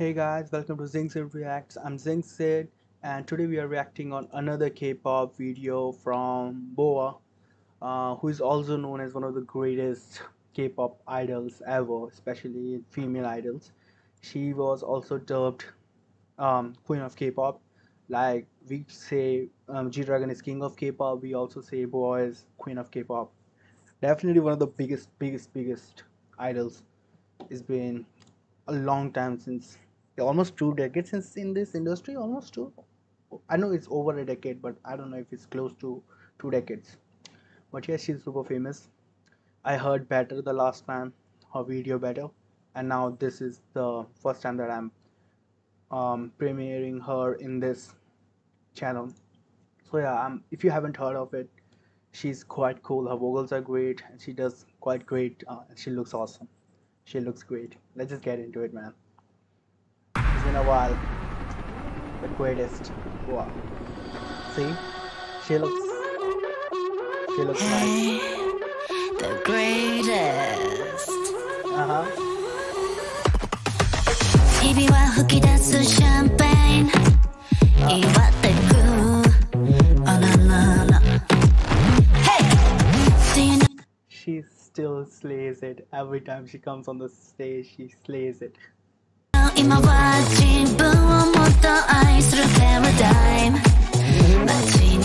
Hey guys, welcome to Zingsid Reacts. I'm Zingsid, and today we are reacting on another K-pop video from BoA, uh, who is also known as one of the greatest K-pop idols ever, especially female idols. She was also dubbed um, Queen of K-pop. Like we say, um, G-Dragon is King of K-pop. We also say BoA is Queen of K-pop. Definitely one of the biggest, biggest, biggest idols. It's been a long time since almost two decades since in this industry almost two. I know it's over a decade but i don't know if it's close to two decades. But yeah she's super famous. I heard better the last time her video better and now this is the first time that i'm um, premiering her in this channel. So yeah um, if you haven't heard of it she's quite cool. Her vocals are great and she does quite great uh, she looks awesome. She looks great. Let's just get into it, man. It's been a while. The greatest. Wow. See? She looks. She looks nice. The greatest. Uh huh. 日々は吹き出すシャンペーン祝ってくあららら Hey! Do you know She still slays it. Every time she comes on the stage, she slays it. 今は自分をもっと愛するパラダイム。街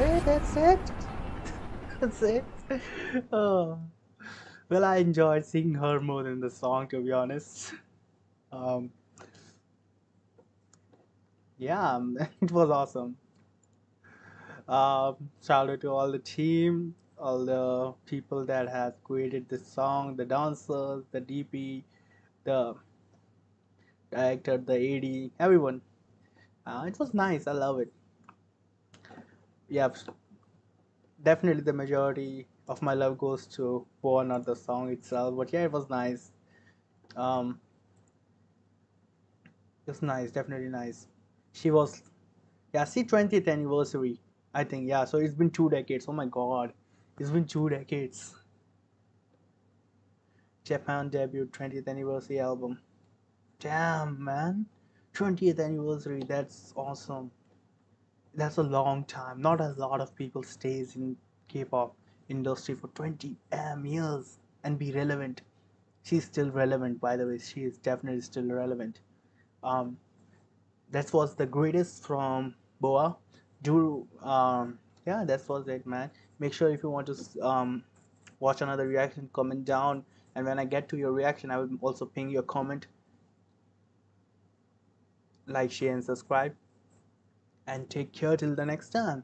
Hey, that's it. That's it. Oh. Well, I enjoyed seeing her more than the song, to be honest. Um, yeah, um, it was awesome. Um, shout out to all the team, all the people that has created this song, the dancers, the DP, the director, the AD, everyone. Uh, it was nice. I love it. Yeah definitely the majority of my love goes to BoA, not the song itself. But yeah, it was nice. Um, it's nice, definitely nice. She was, yeah, see, 20th anniversary. I think yeah. So it's been two decades. Oh my god, it's been two decades. Japan debut 20th anniversary album. Damn man, 20th anniversary. That's awesome. That's a long time. Not a lot of people stays in K-pop industry for 20 damn years and be relevant. She's still relevant, by the way. She is definitely still relevant. Um, that was the greatest from BoA. Do um, yeah, that was it, man. Make sure if you want to um, watch another reaction, comment down, and when I get to your reaction, I will also ping your comment. Like, share, and subscribe. And take care till the next time.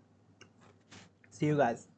See you guys.